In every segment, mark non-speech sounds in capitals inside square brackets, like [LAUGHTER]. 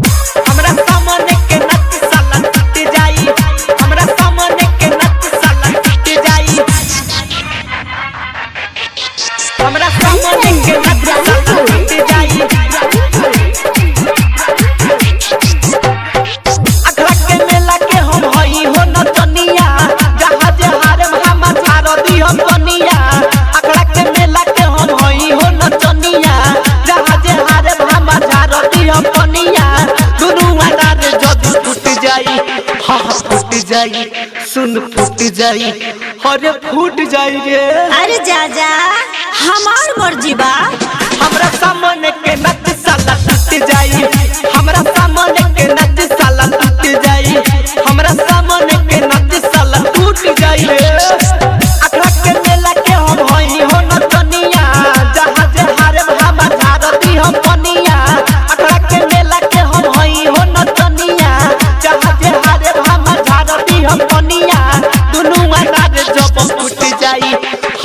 हमरा सामने के ना सुन फूट जाई अरे फूट जाई रे। अरे जा जा हमार मर्ज़ी बा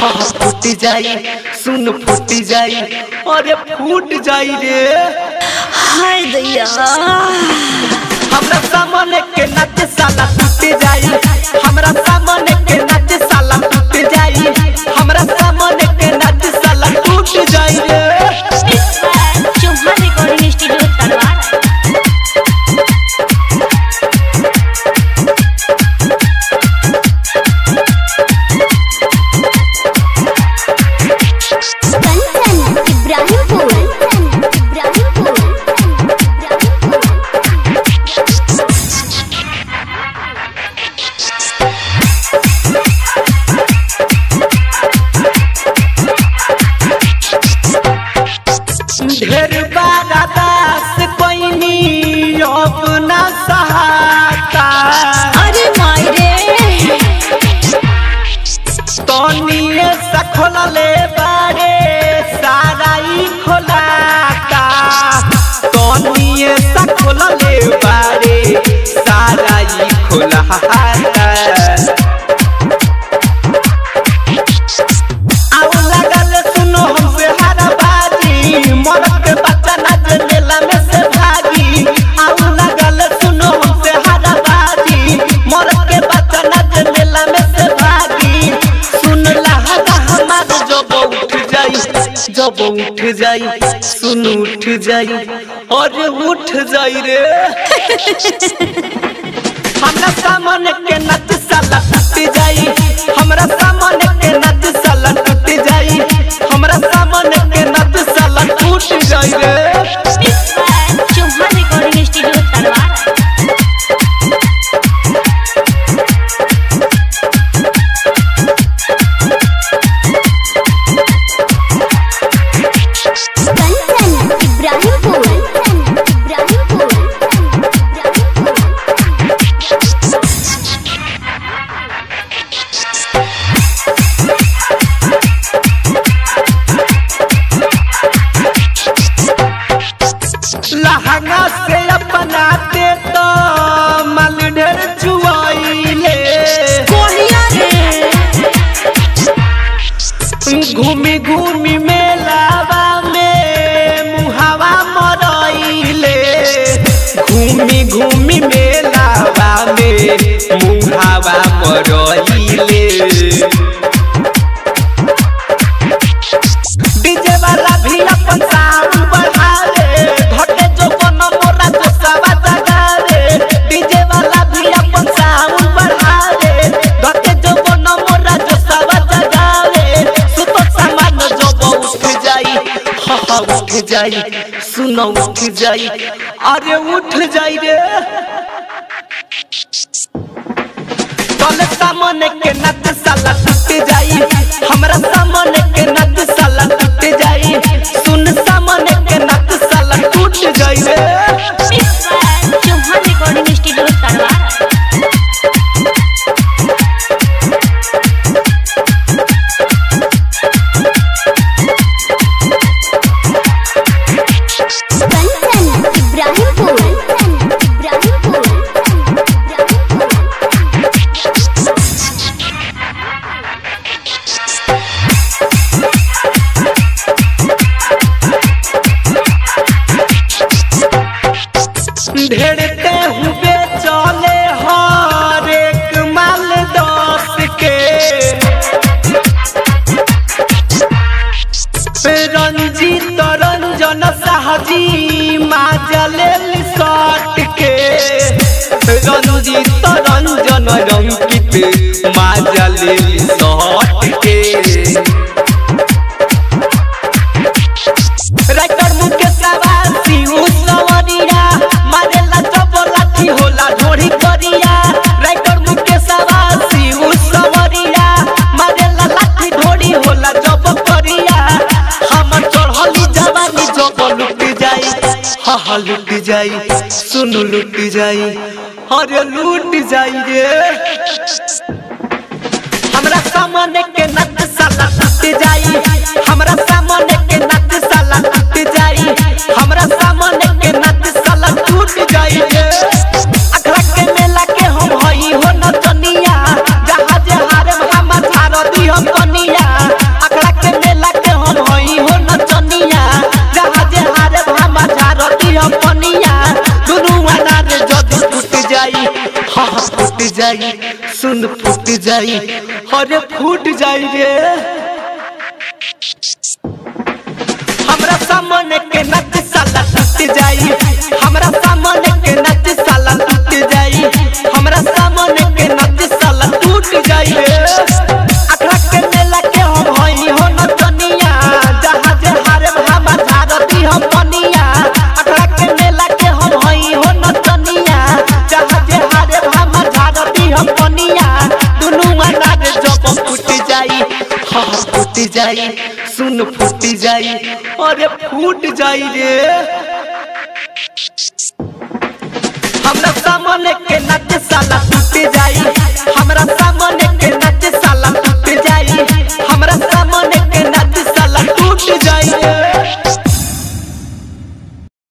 फूट जाई सुन फूट जाई अरे फूट जाई रे। हाय दैया। हमरा सामने के नच साला फूट जाई हमरा सामने सहारा तो उठ जाई, सुन उठ जाई, और उठ जाई रे। [LAUGHS] हमरा सामने के नत साला टूट जाई, हमरा सामने घूमी घूमी मेला में मुहावा मरइले। घूमी घूमी मेला में मुहावा मरइले। जाई, सुनो उठ जाई, अरे उठ जाई रे। तोले सामने के नत साला टूट जाई, हमरा सामने के नत साला टूट जाई, सुन सामने के नत साला टूट जाई रे। ढेरते हुए चले हर एक माल दस के। रंजीत, रंजन साहजी माजले सट के। रंजीत, रंजन, रंकित, माजले सट लुट जाई सुन लुट जाई अरे लुट जाई रे। हमरा सामने के जाई, सुन फूट जाई, अरे फूट जाई रे। हमरा सामने के नच साला टूट जाई, हमरा सामने के नच साला टूट जाई, हमरा सामने फूटी जाई, सुन फूटी जाई, अरे फूट जाई रे। हमरा सामने के नच साला फूटी जाई।